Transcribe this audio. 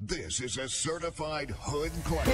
This is a certified hood class.